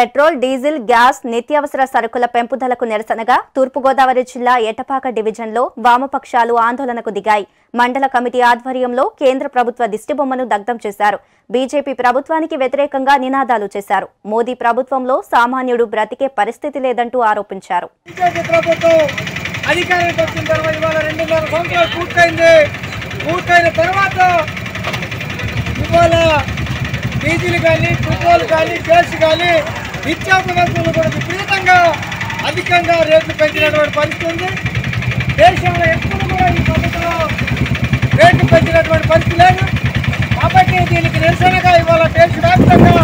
Petrol diesel gas నిత్యావసర సరుకుల పెంపుదలకు నిరసనగా తూర్పుగోదావరి జిల్లా ఎటపాక డివిజన్లో వామపక్షాలు ఆందోళనకు దిగాయి. మండల కమిటీ ఆధ్వర్యంలో కేంద్ర ప్రభుత్వ దిష్టిబొమ్మను దగ్ధం చేశారు. బీజేపీ ప్రభుత్వానికి వ్యతిరేకంగా నినాదాలు చేశారు. మోదీ ప్రభుత్వంలో సామాన్యుడు బ్రతికే పరిస్థితి లేదంటూ ఆరోపించారు. డీజిల్ కానీ పెట్రోల్ కానీ గ్యాస్ కానీ నిత్యావసర వస్తువులు కూడా విపరీతంగా అధికంగా రేట్లు పెంచినటువంటి పరిస్థితి ఉంది. దేశంలో ఎప్పుడు కూడా ఈ పద్ధతిలో రేట్లు పెంచినటువంటి పరిస్థితి లేదు. కాబట్టి దీనికి నిరసనగా ఇవాళ దేశవ్యాప్తంగా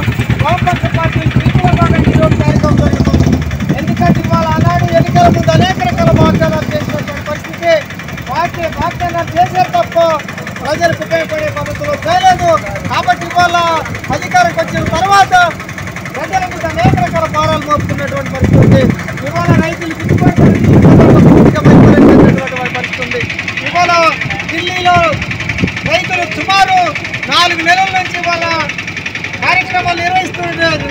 వామపక్ష పార్టీలు విస్తృతంగా ఈరోజు కార్యక్రమం జరుగుతుంది. ఎందుకంటే ఇవాళ ఆనాడు ఎన్నికల ముందు అనేక రకాల వాగ్దానాలు చేసినటువంటి పరిస్థితి. పార్టీ వాగ్దానాలు చేశారు తప్ప ప్రజలకు ఉపయోగపడే పద్ధతిలో చేయలేదు. కాబట్టి ఇవాళ అధికారంకి వచ్చిన తర్వాత ప్రజల మీద అనేక రకాల భారాలు మోపుతున్నటువంటి పరిస్థితి ఉంది. ఇవాళ రైతులు గిట్టుబాటు ధరలు పూర్తిగా పరిస్థితి ఉంది. ఇవాళ ఢిల్లీలో రైతులు సుమారు నాలుగు నెలల నుంచి వాళ్ళ కార్యక్రమాలు నిర్వహిస్తున్నారు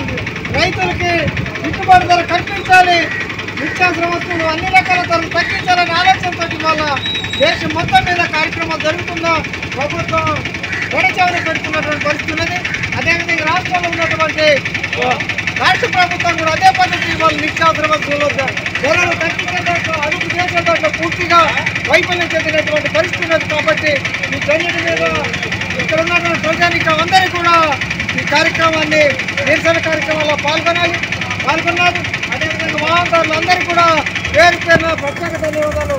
రైతులకి గిట్టుబాటు ధర కల్పించాలి. నిత్యావసర వస్తువులు అన్ని రకాల ధరలు తగ్గించాలనే ఆలోచనతో వాళ్ళ దేశం మొత్తం మీద కార్యక్రమాలు జరుగుతున్న ప్రభుత్వం గడచావని పెడుతున్నటువంటి పరిస్థితి ఉన్నది. అదేవిధంగా రాష్ట్రంలో ఉన్నటువంటి రాష్ట్ర ప్రభుత్వం కూడా అదే పద్ధతి వాళ్ళు నిత్యావసర వస్తువులు ధరలు తగ్గించే అదుపు చేసేదాకా పూర్తిగా వైఫల్యం చెందినటువంటి పరిస్థితి ఉన్నది కాబట్టి ఈ చర్యల మీద ఇక్కడ ఉన్నటువంటి ప్రజానికం అందరూ కూడా ఈ కార్యక్రమాన్ని నిరసన కార్యక్రమంలో పాల్గొనాలి పాల్గొన్నారు. అదేవిధంగా వాహనదారులు అందరూ కూడా పేరు పేరున ప్రత్యేక ధన్యవాదాలు.